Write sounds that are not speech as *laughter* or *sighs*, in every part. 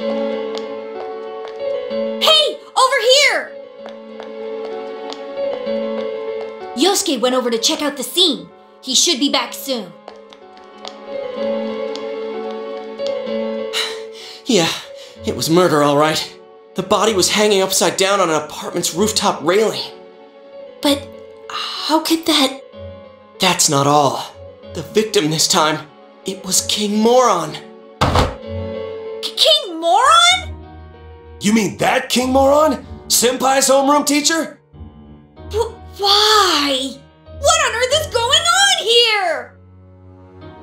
Hey, over here! Yosuke went over to check out the scene. He should be back soon. *sighs* Yeah, it was murder, all right. The body was hanging upside down on an apartment's rooftop railing. But how could that. That's not all. The victim this time, it was King Moron. You mean that King Moron? Senpai's homeroom teacher? Wh- why? What on earth is going on here?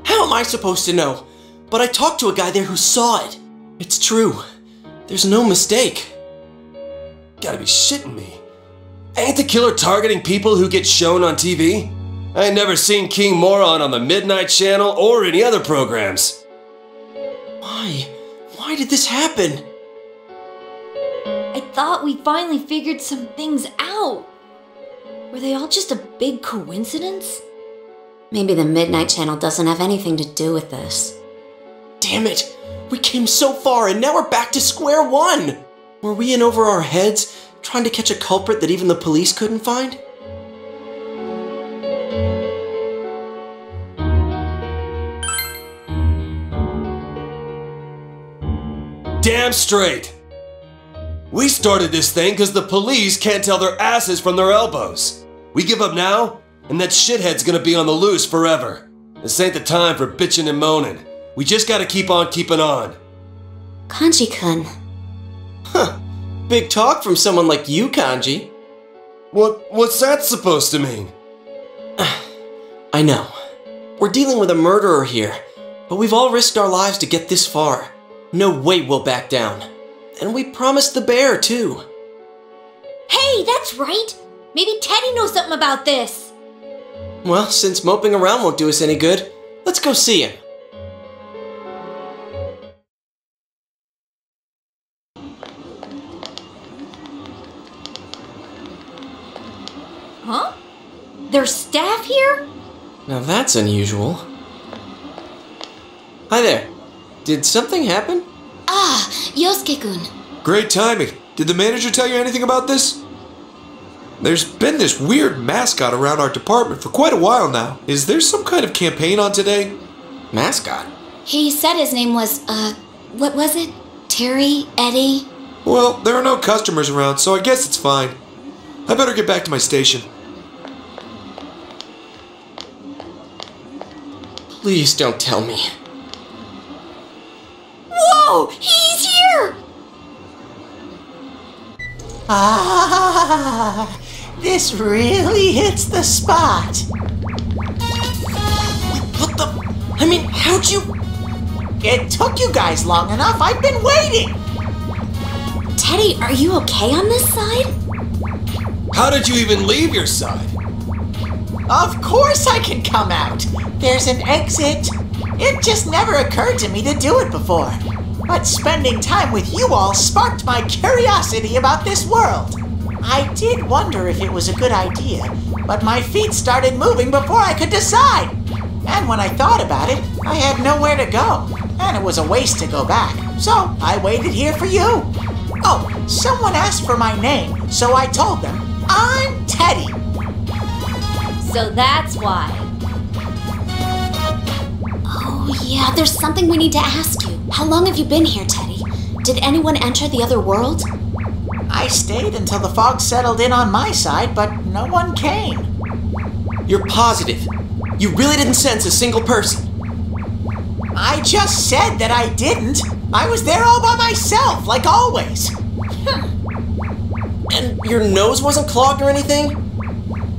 How am I supposed to know? But I talked to a guy there who saw it. It's true. There's no mistake. Gotta be shitting me. Ain't the killer targeting people who get shown on TV? I ain't never seen King Moron on the Midnight Channel or any other programs. Why? Why did this happen? I thought we finally figured some things out. Were they all just a big coincidence? Maybe the Midnight Channel doesn't have anything to do with this. Damn it! We came so far and now we're back to square one! Were we in over our heads, trying to catch a culprit that even the police couldn't find? Damn straight. We started this thing because the police can't tell their asses from their elbows. We give up now, and that shithead's gonna be on the loose forever. This ain't the time for bitching and moaning. We just gotta keep on keeping on. Kanji-kun, Huh. Big talk from someone like you, Kanji. What what's that supposed to mean? *sighs* I know. We're dealing with a murderer here, but we've all risked our lives to get this far. No way we'll back down. And we promised the bear, too. Hey, that's right! Maybe Teddie knows something about this! Well, since moping around won't do us any good, let's go see him. Huh? There's staff here? Now that's unusual. Hi there. Did something happen? Yosuke-kun. Great timing. Did the manager tell you anything about this? There's been this weird mascot around our department for quite a while now. Is there some kind of campaign on today? Mascot. He said his name was, uh, what was it? Terry? Eddie? Well, there are no customers around, so I guess it's fine. I better get back to my station. Please don't tell me. Whoa! He's Ah, this really hits the spot. What the? I mean, how'd you? It took you guys long enough. I've been waiting. Teddie, are you okay on this side? How did you even leave your side? Of course I can come out. There's an exit. It just never occurred to me to do it before. But spending time with you all sparked my curiosity about this world. I did wonder if it was a good idea, but my feet started moving before I could decide. And when I thought about it, I had nowhere to go, and it was a waste to go back. So I waited here for you. Oh, someone asked for my name, so I told them, I'm Teddie. So that's why. Oh, yeah, there's something we need to ask you. How long have you been here, Teddie? Did anyone enter the other world? I stayed until the fog settled in on my side, but no one came. You're positive. You really didn't sense a single person. I just said that I didn't. I was there all by myself, like always. And your nose wasn't clogged or anything?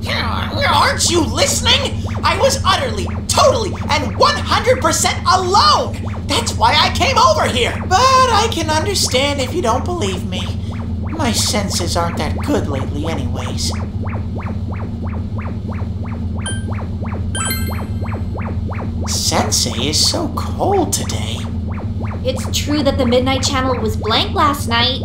Aren't you listening? I was utterly, totally, and 100% alone. That's why I came over here. But I can understand if you don't believe me. My senses aren't that good lately, anyways. Sensei is so cold today. It's true that the Midnight Channel was blank last night.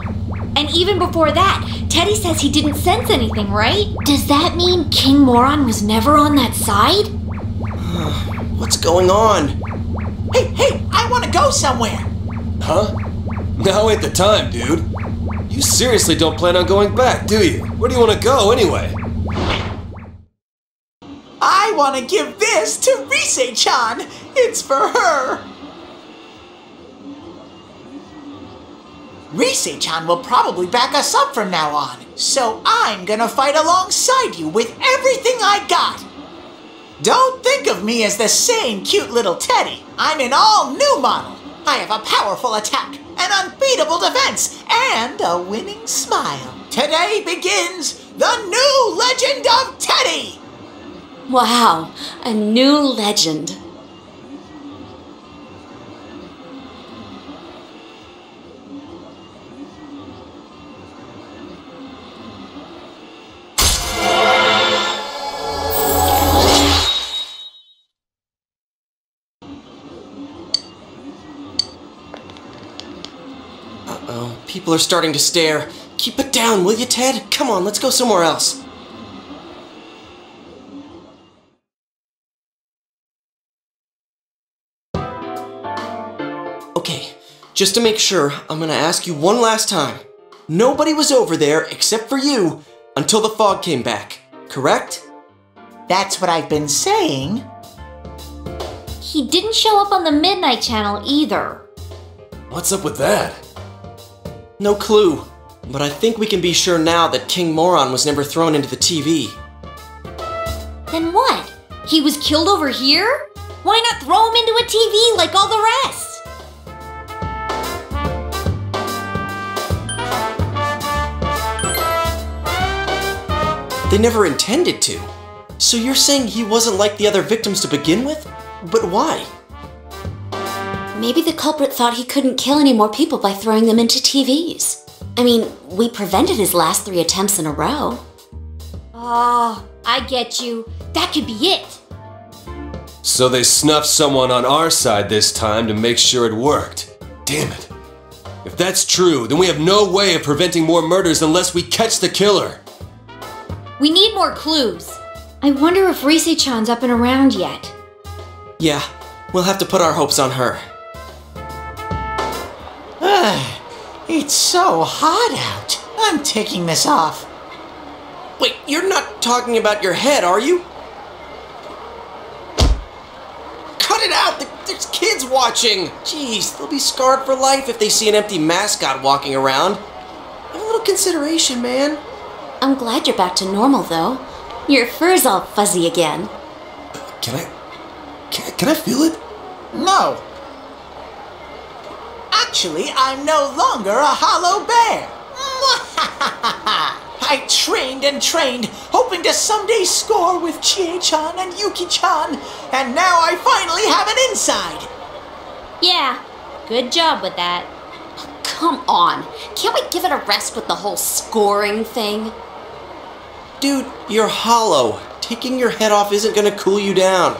And even before that, Teddie says he didn't sense anything, right? Does that mean King Moron was never on that side? *sighs* What's going on? Hey, hey, I want to go somewhere. Huh? Now ain't the time, dude. You seriously don't plan on going back, do you? Where do you want to go anyway? I want to give this to Rise-chan. It's for her. Rise-chan will probably back us up from now on, so I'm gonna fight alongside you with everything I got. Don't think of me as the same cute little Teddie. I'm an all-new model. I have a powerful attack, an unbeatable defense, and a winning smile. Today begins the new legend of Teddie! Wow, a new legend. People are starting to stare. Keep it down, will you, Ted? Come on, let's go somewhere else. Okay, just to make sure, I'm gonna ask you one last time. Nobody was over there except for you until the fog came back, correct? That's what I've been saying. He didn't show up on the Midnight Channel either. What's up with that? No clue, but I think we can be sure now that King Moron was never thrown into the TV. Then what? He was killed over here? Why not throw him into a TV like all the rest? They never intended to. So you're saying he wasn't like the other victims to begin with? But why? Maybe the culprit thought he couldn't kill any more people by throwing them into TVs. I mean, we prevented his last three attempts in a row. Oh, I get you. That could be it. So they snuffed someone on our side this time to make sure it worked. Damn it. If that's true, then we have no way of preventing more murders unless we catch the killer. We need more clues. I wonder if Rise-chan's up and around yet. Yeah, we'll have to put our hopes on her. *sighs* It's so hot out. I'm taking this off. Wait, you're not talking about your head, are you? Cut it out! There's kids watching! Jeez, they'll be scarred for life if they see an empty mascot walking around. Have a little consideration, man. I'm glad you're back to normal, though. Your fur's all fuzzy again. Can I. Can, can I feel it? No. Actually, I'm no longer a hollow bear. *laughs* I trained and trained, hoping to someday score with Chie-chan and Yuki-chan, and now I finally have an inside. Yeah, good job with that. Come on. Can't we give it a rest with the whole scoring thing? Dude, you're hollow. Taking your head off isn't gonna cool you down.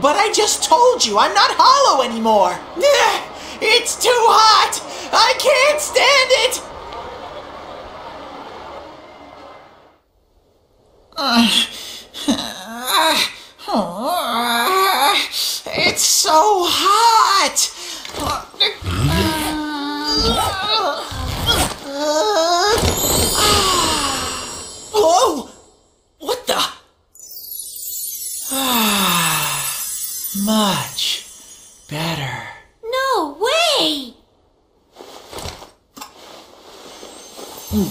But I just told you I'm not hollow anymore. *laughs* It's too hot. I can't stand it. It's so hot. *sighs*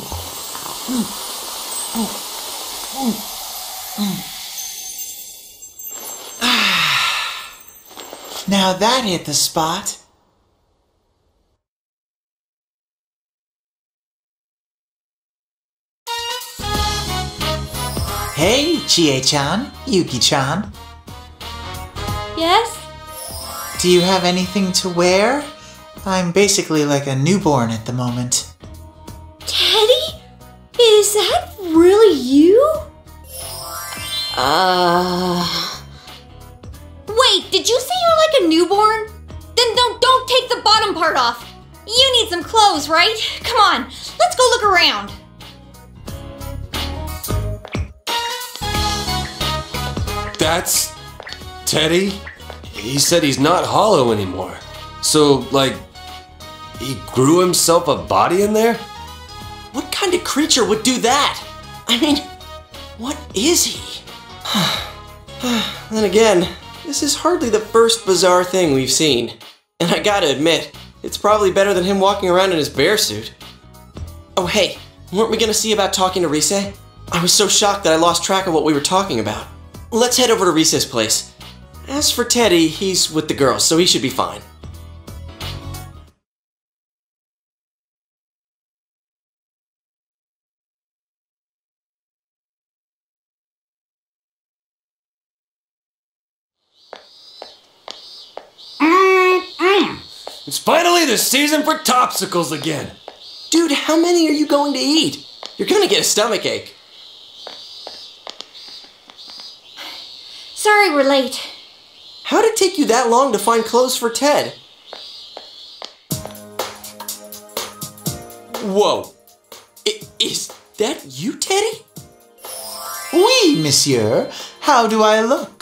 Now that hit the spot. Hey, Chie-chan, Yuki-chan. Yes? Do you have anything to wear? I'm basically like a newborn at the moment. Teddie? Is that really you? Uh. Wait, did you say you're like a newborn? Then don't don't take the bottom part off. You need some clothes, right? Come on, let's go look around. That's Teddie? He said he's not hollow anymore. So, like, he grew himself a body in there? What kind of creature would do that? I mean, what is he? *sighs* then again, this is hardly the first bizarre thing we've seen. And I gotta admit, it's probably better than him walking around in his bear suit. Oh hey, weren't we gonna see about talking to Rise? I was so shocked that I lost track of what we were talking about. Let's head over to Rise's place. As for Teddie, he's with the girls, so he should be fine. It's finally the season for topsicles again. Dude, how many are you going to eat? You're gonna get a stomach ache. Sorry we're late. How'd it take you that long to find clothes for Ted? Whoa. I- is that you, Teddie? Oui, monsieur. How do I look?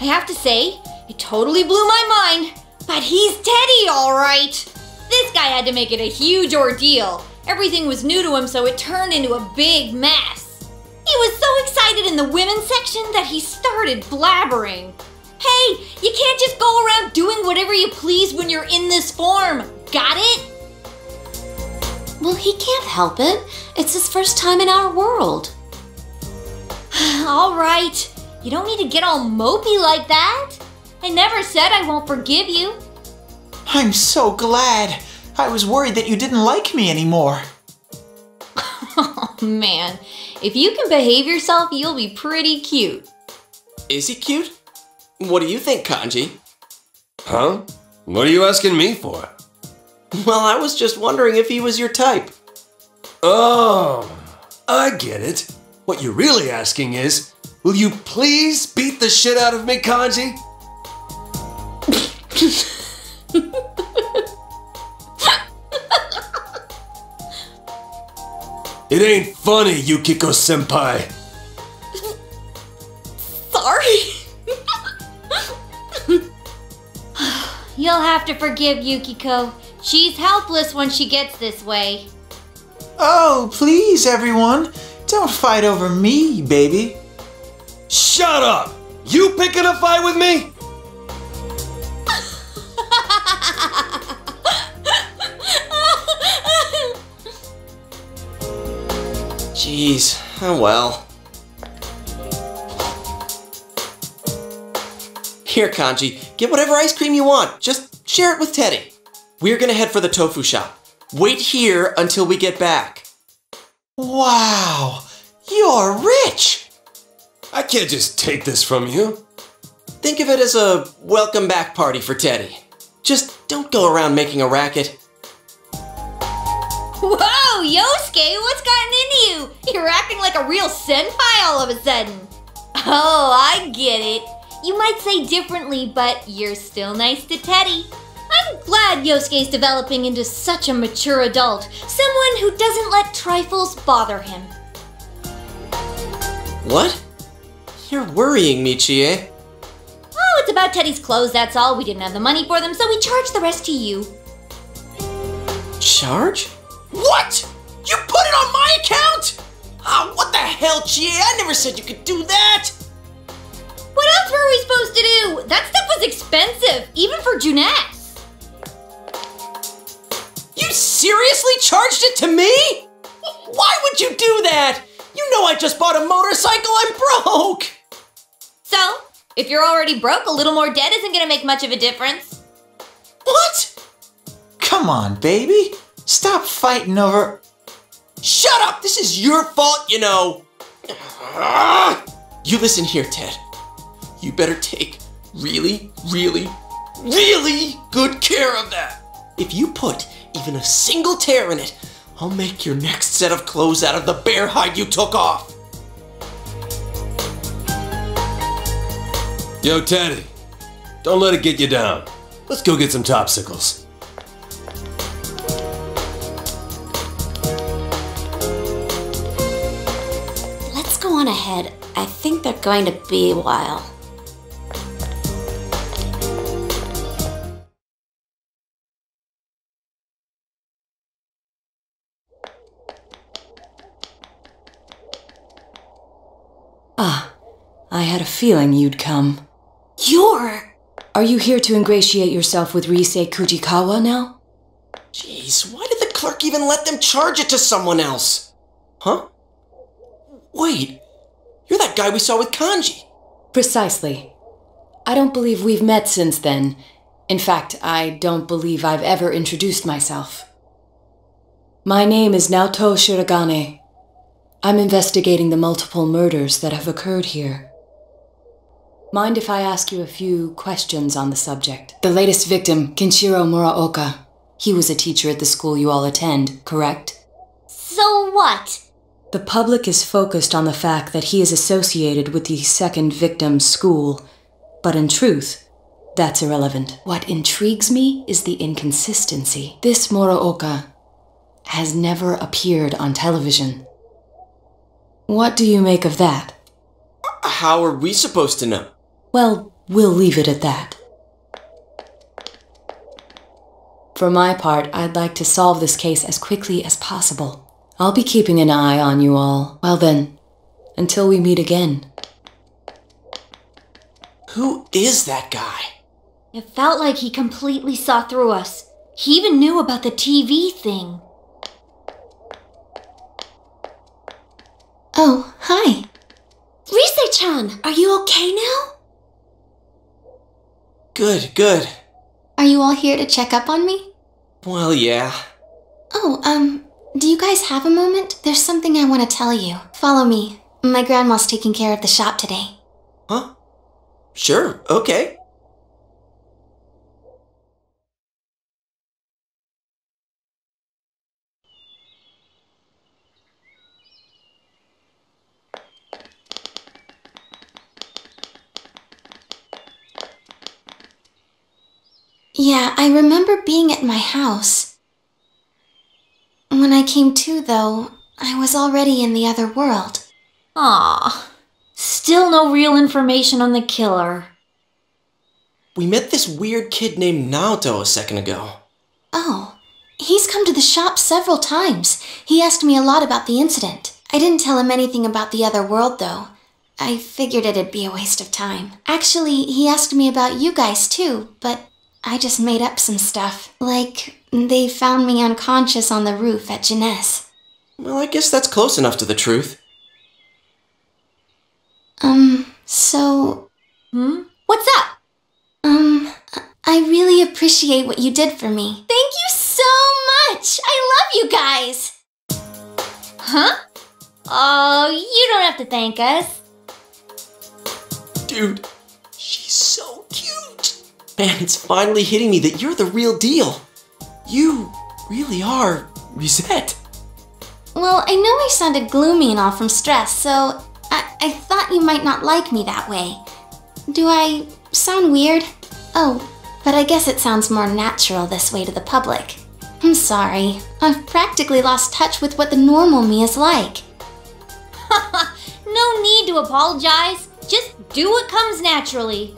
I have to say, it totally blew my mind. But he's Teddie, all right. This guy had to make it a huge ordeal. Everything was new to him, so it turned into a big mess. He was so excited in the women's section that he started blabbering. Hey, you can't just go around doing whatever you please when you're in this form. Got it? Well, he can't help it. It's his first time in our world. *sighs* All right. You don't need to get all mopey like that. I never said I won't forgive you. I'm so glad. I was worried that you didn't like me anymore. Oh *laughs* man, if you can behave yourself, you'll be pretty cute. Is he cute? What do you think, Kanji? Huh? What are you asking me for? Well, I was just wondering if he was your type. Oh, I get it. What you're really asking is, will you please beat the shit out of me, Kanji? it ain't funny, Yukiko senpai. Sorry. You'll have to forgive Yukiko. She's helpless when she gets this way. Oh, please, everyone. Don't fight over me, baby. Shut up! You picking a fight with me? Jeez, oh well. Here, Kanji, get whatever ice cream you want. Just share it with Teddie. We're gonna head for the tofu shop. Wait here until we get back. Wow, you're rich. I can't just take this from you. Think of it as a welcome back party for Teddie. Just don't go around making a racket. Whoa, Yosuke, what's gotten into you? You're acting like a real senpai all of a sudden. Oh, I get it. You might say differently, but you're still nice to Teddie. I'm glad Yosuke's developing into such a mature adult, someone who doesn't let trifles bother him. What? You're worrying me, Chie. Oh, it's about Teddie's clothes, that's all. We didn't have the money for them, so we charged the rest to you. Charge? What? You put it on my account? Ah, what the hell, Chie? I never said you could do that. What else were we supposed to do? That stuff was expensive, even for Junes. You seriously charged it to me? Why would you do that? You know I just bought a motorcycle. I'm broke. So, if you're already broke, a little more debt isn't gonna make much of a difference. What? Come on, baby. Stop fighting over. Shut up! This is your fault, you know! *sighs* You listen here, Ted. You better take really, really, really good care of that. If you put even a single tear in it, I'll make your next set of clothes out of the bear hide you took off. Yo, Teddie, don't let it get you down. Let's go get some topsicles. Let's go on ahead. I think they're going to be a while. Ah, I had a feeling you'd come. You're. Are you here to ingratiate yourself with Rise Kujikawa now? Jeez, why did the clerk even let them charge it to someone else? Huh? Wait, you're that guy we saw with Kanji. Precisely. I don't believe we've met since then. In fact, I don't believe I've ever introduced myself. My name is Naoto Shiragane. I'm investigating the multiple murders that have occurred here. Mind if I ask you a few questions on the subject? The latest victim, Kenshiro Muraoka. He was a teacher at the school you all attend, correct? So what? The public is focused on the fact that he is associated with the second victim's school, but in truth, that's irrelevant. What intrigues me is the inconsistency. This Muraoka has never appeared on television. What do you make of that? How are we supposed to know? Well, we'll leave it at that. For my part, I'd like to solve this case as quickly as possible. I'll be keeping an eye on you all. Well then, until we meet again. Who is that guy? It felt like he completely saw through us. He even knew about the TV thing. Oh, hi. Rise-chan, are you okay now? Good, good. Are you all here to check up on me? Well, yeah. Oh, um, do you guys have a moment? There's something I want to tell you. Follow me. My grandma's taking care of the shop today. Huh? Sure, okay. Yeah, I remember being at my house. When I came to, though, I was already in the other world. Ah, still no real information on the killer. We met this weird kid named Naoto a second ago. Oh, he's come to the shop several times. He asked me a lot about the incident. I didn't tell him anything about the other world, though. I figured it'd be a waste of time. Actually, he asked me about you guys, too, but I just made up some stuff. Like, they found me unconscious on the roof at Junes. Well, I guess that's close enough to the truth. Um, so, Hmm? What's up? um, I really appreciate what you did for me. Thank you so much! I love you guys! Huh? Oh, you don't have to thank us. Dude, she's so cute. Man, it's finally hitting me that you're the real deal. You really are Risette. Well, I know I sounded gloomy and all from stress, so I, I thought you might not like me that way. Do I sound weird? Oh, but I guess it sounds more natural this way to the public. I'm sorry. I've practically lost touch with what the normal me is like. *laughs* No need to apologize. Just do what comes naturally.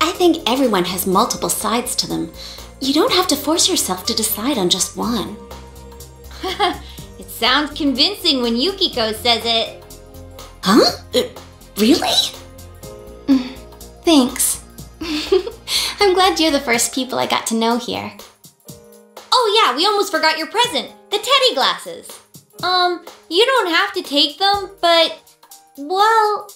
I think everyone has multiple sides to them. You don't have to force yourself to decide on just one. *laughs* It sounds convincing when Yukiko says it. Huh? Uh, really? Mm, Thanks. *laughs* I'm glad you're the first people I got to know here. Oh yeah, we almost forgot your present. The teddy glasses. Um, you don't have to take them, but well,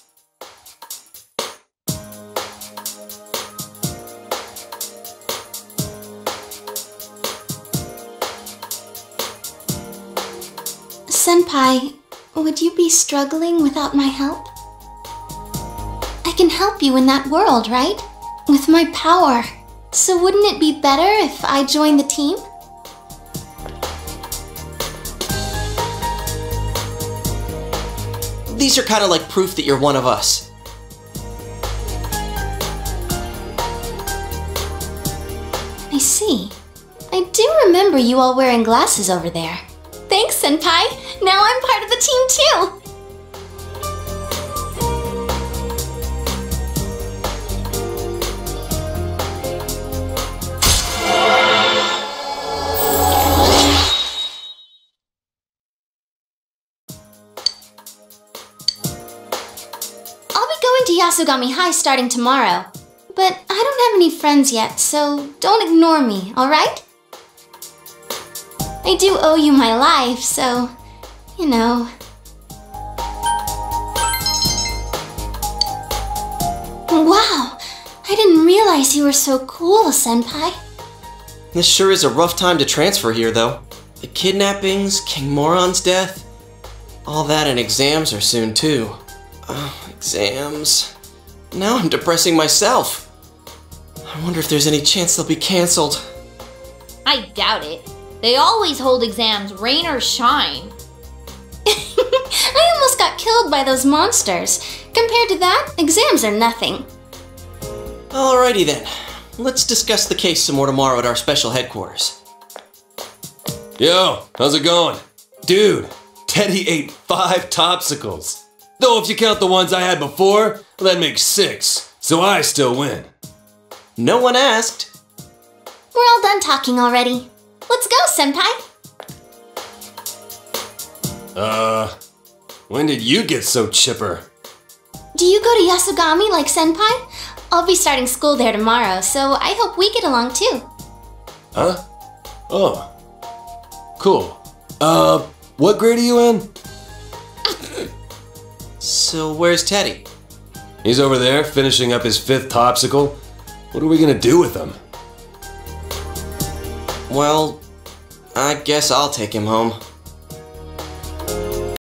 Senpai, would you be struggling without my help? I can help you in that world, right? With my power. So wouldn't it be better if I joined the team? These are kind of like proof that you're one of us. I see. I do remember you all wearing glasses over there. Thanks, Senpai. Now I'm part of the team too. I'll be going to Yasogami High starting tomorrow. But I don't have any friends yet, so don't ignore me, alright? I do owe you my life, so, you know. Wow, I didn't realize you were so cool, Senpai. This sure is a rough time to transfer here, though. The kidnappings, King Moron's death, all that and exams are soon, too. Oh, exams. Now I'm depressing myself. I wonder if there's any chance they'll be cancelled. I doubt it. They always hold exams, rain or shine. *laughs* I almost got killed by those monsters. Compared to that, exams are nothing. Alrighty then. Let's discuss the case some more tomorrow at our special headquarters. Yo, how's it going? Dude, Teddie ate five topsicles. Though if you count the ones I had before, that makes six. So I still win. No one asked. We're all done talking already. Let's go, Senpai. Uh, when did you get so chipper? Do you go to Yasogami like Senpai? I'll be starting school there tomorrow, so I hope we get along too. Huh? Oh. Cool. Uh, what grade are you in? So where's Teddie? He's over there finishing up his fifth topsicle. What are we gonna do with him? Well, I guess I'll take him home.